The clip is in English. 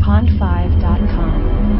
pond5.com.